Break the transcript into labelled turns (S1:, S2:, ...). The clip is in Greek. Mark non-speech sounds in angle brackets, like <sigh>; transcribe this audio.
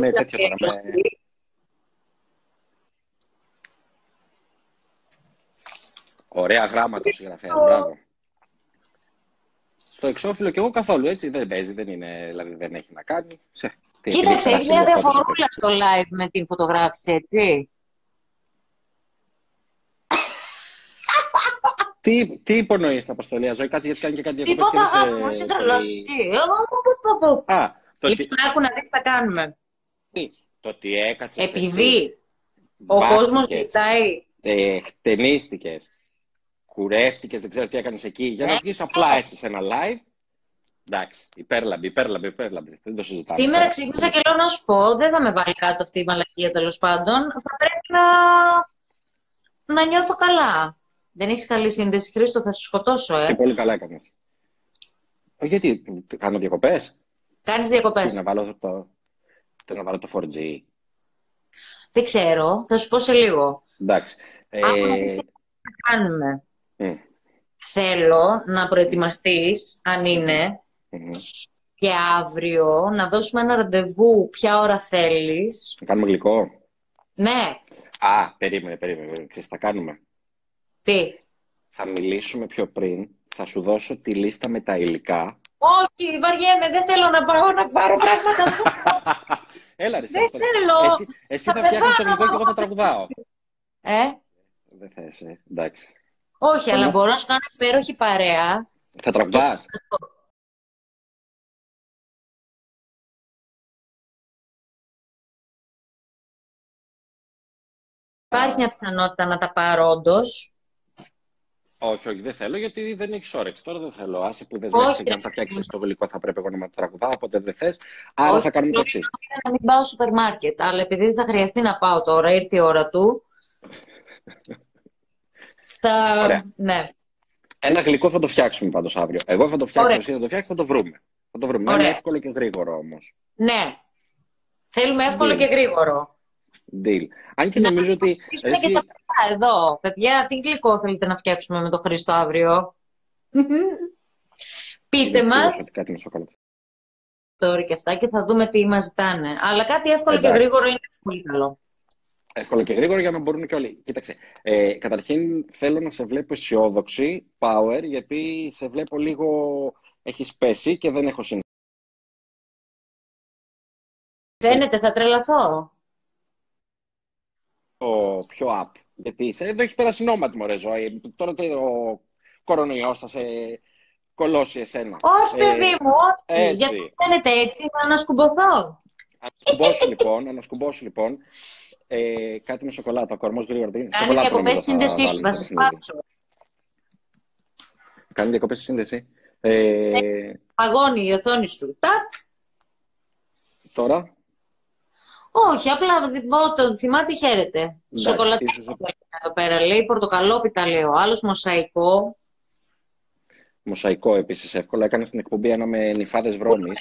S1: με τέτοιο τώρα. Με... Ωραία γράμματα συγγραφέα, μπράβο. Στο εξώφυλλο και εγώ καθόλου έτσι δεν παίζει, δεν είναι, δηλαδή δεν έχει να κάνει. Σε,
S2: Κοίταξε, έχει μια διαφορούλα στο live με την φωτογράφηση, έτσι.
S1: Τι, τι υπονοείς στα αποστολή, Ζωή, κάτσε γιατί κάνει και κάτι
S2: διαφορετικό. Τίποτα, αγάπη μου, είσαι τρελό εσύ. Α, το λοιπόν, άκου να δεις τι θα κάνουμε.
S1: Το ότι έκατσες.
S2: Επειδή ο κόσμος κοιτάει.
S1: Ε, χτενίστηκες, κουρεύτηκες, δεν ξέρω τι έκανες εκεί. Για να ε, βγεις απλά ε. έτσι σε ένα live. Εντάξει, υπέρλαμπη, υπέρλαμπη, υπέρλαμπη. Δεν το συζητάμε.
S2: Σήμερα ξύπνησα και λέω να σου πω, δεν θα με βάλει κάτω αυτή η μαλακία τέλος πάντων. Θα πρέπει να, να νιώθω καλά. Δεν έχεις καλή σύνδεση, Χρήστο, θα σου σκοτώσω, ε.
S1: Και πολύ καλά έκανες. Γιατί, κάνω διακοπές;
S2: Κάνεις διακοπές.
S1: να βάλω το, να βάλω το 4G.
S2: Δεν ξέρω, θα σου πω σε λίγο.
S1: Εντάξει.
S2: Ε... κάνουμε. Θέλω να προετοιμαστείς, αν ειναι και αύριο να δώσουμε ένα ραντεβού ποια ώρα θέλεις.
S1: Να κάνουμε γλυκό.
S2: Ναι.
S1: Α, περίμενε, περίμενε. Ξέρεις, θα κάνουμε.
S2: Τι;
S1: Θα μιλήσουμε πιο πριν. Θα σου δώσω τη λίστα με τα υλικά.
S2: Όχι, βαριέμαι. Δεν θέλω να πάω να πάρω πράγματα. <laughs>
S1: Έλα, ρε,
S2: Δεν θέλω.
S1: Εσύ, εσύ θα, θα φτιάχνεις το γλυκό και εγώ θα τραγουδάω.
S2: Ε;
S1: Δεν θες, ε. εντάξει.
S2: Όχι, αλλά μπορώ να σου κάνω υπέροχη παρέα.
S1: Θα τραγουδάς.
S2: Υπάρχει μια πιθανότητα να τα πάρω όντως.
S1: Όχι, όχι, δεν θέλω γιατί δεν έχεις όρεξη. Τώρα δεν θέλω. Άσε που δεν δεσμεύεσαι και αν θα φτιάξεις το γλυκό θα πρέπει εγώ να με τραγουδάω, οπότε δεν θες. Άρα θα κάνουμε το εξής.
S2: Να μην πάω στο σούπερ μάρκετ, αλλά επειδή θα χρειαστεί να πάω τώρα, ήρθε η ώρα του. θα... Ναι.
S1: Ένα γλυκό θα το φτιάξουμε πάντως αύριο. Εγώ θα το φτιάξω, εσύ θα το φτιάξεις, θα το βρούμε. Θα το βρούμε. Είναι εύκολο και γρήγορο όμως.
S2: Ναι. Θέλουμε εύκολο και γρήγορο.
S1: Deal. Αν και νομίζω ότι.
S2: Εσύ... και τα εδώ. Παιδιά, τι γλυκό θέλετε να φτιάξουμε με το Χρήστο αύριο. Πείτε μας.
S1: Κάτι με σοκολάτα.
S2: Τώρα και αυτά και θα δούμε τι μας ζητάνε. Αλλά κάτι εύκολο και γρήγορο είναι πολύ καλό.
S1: Εύκολο και γρήγορο για να μπορούν και όλοι. Κοίταξε. Ε, καταρχήν θέλω να σε βλέπω αισιόδοξη, power, γιατί σε βλέπω λίγο. Έχεις πέσει και δεν έχω συνέχεια.
S2: Φαίνεται, θα τρελαθώ
S1: το πιο up. Γιατί είσαι, εδώ έχει περάσει νόματι, μωρέ ζωή. Τώρα ο κορονοϊός θα σε κολώσει εσένα.
S2: Όχι, ε, παιδί μου, όχι. Γιατί φαίνεται έτσι, να ανασκουμποθώ.
S1: Ανασκουμπώσου λοιπόν, ανασκουμπώσου λοιπόν. Ε, κάτι με σοκολάτα, ο κορμός γρήγορα.
S2: Κάνει διακοπές σύνδεσή σου, θα σας πάψω.
S1: Κάνει διακοπές σύνδεση. Ε...
S2: Παγώνει η οθόνη σου. Τάκ.
S1: Τώρα;
S2: Όχι, απλά το θυμάται χαίρεται. Σοκολατάκι εδώ πέρα. Λέει πορτοκαλόπιτα, λέει ο άλλος, μοσαϊκό.
S1: Μοσαϊκό επίσης εύκολα. Έκανε στην εκπομπή ένα με νυφάδες βρώμης.